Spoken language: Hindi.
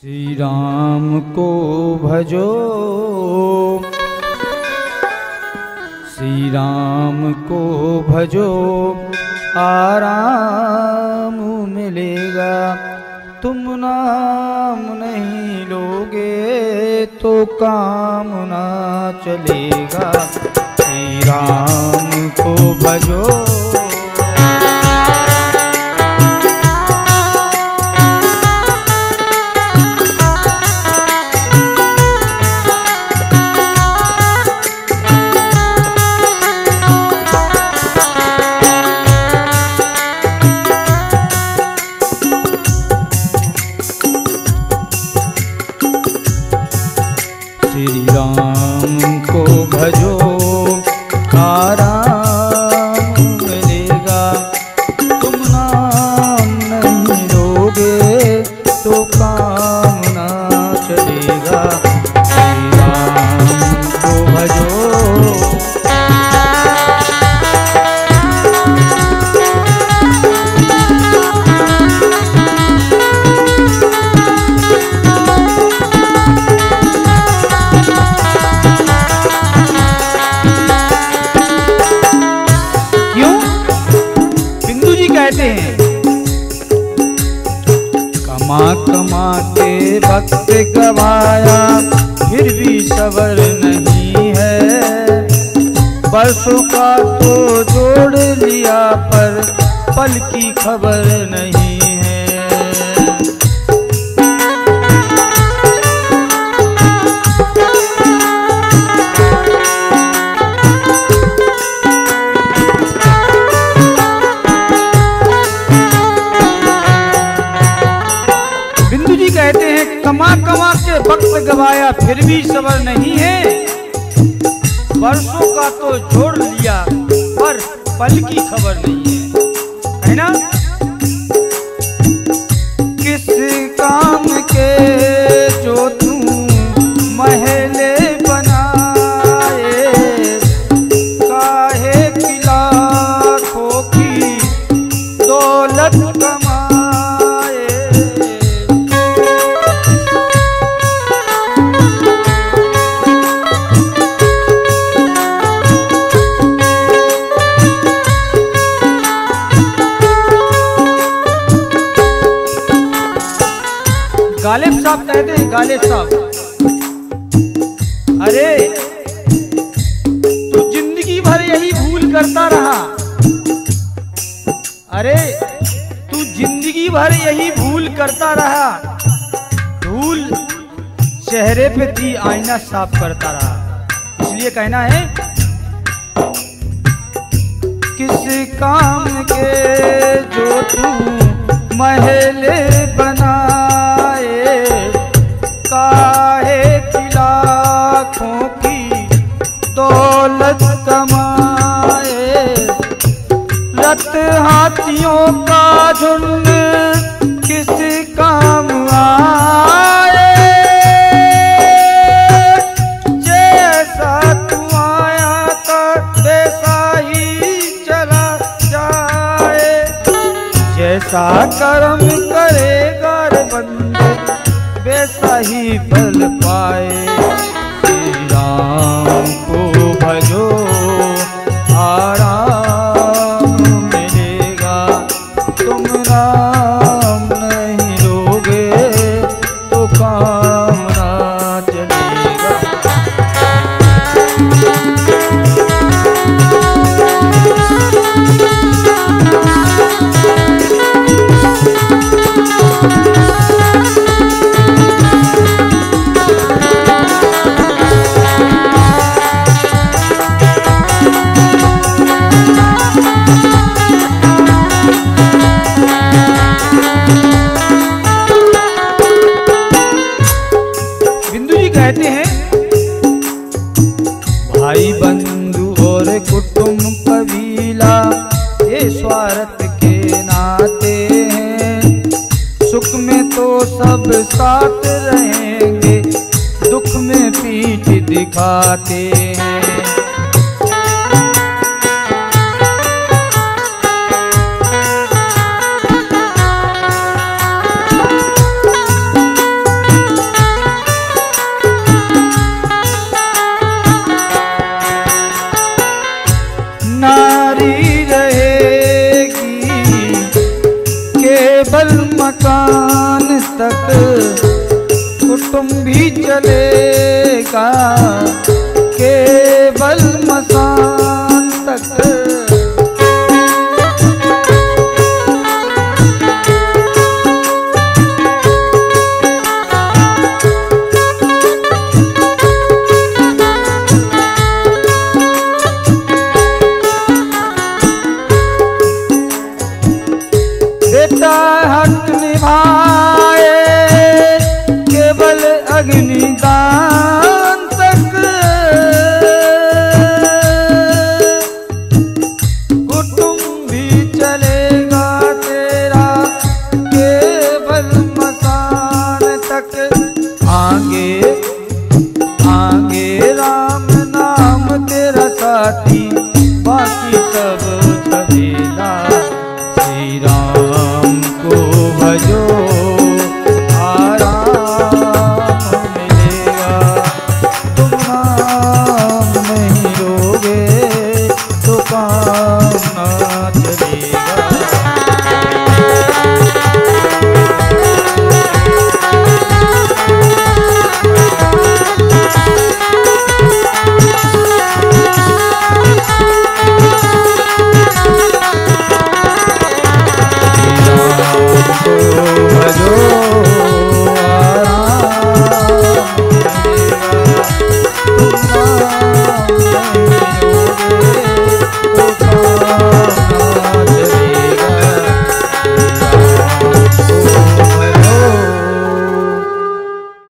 श्री राम को भजो। श्री राम को भजो। आराम मिलेगा। तुम नाम नहीं लोगे तो काम ना चलेगा। श्री राम को भजो। भी सबर नहीं है। बरसों का तो जोड़ लिया पर पल की खबर नहीं कमा कमा के वक्त गवाया, फिर भी सबर नहीं है। बरसों का तो जोड़ लिया, पर पल की खबर नहीं है। है ना? गालिब साहब कहते हैं गालिब साहब। अरे, तू ज़िंदगी भर यही भूल करता रहा। अरे, तू ज़िंदगी भर यही भूल करता रहा। धूल चेहरे पे थी आईना साफ़ करता रहा। इसलिए कहना है, किस काम के जो तू महले बनाए की लाखों की दौलत कमाए। रत हाथियों का झुंड वैसा ही फल पाए और कबीला, ये स्वार्थ के नाते हैं। सुख में तो सब साथ रहेंगे, दुख में पीठ दिखाते हैं। कुटुंब भी चलेगा केवल मसान तक। बेटा